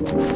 you.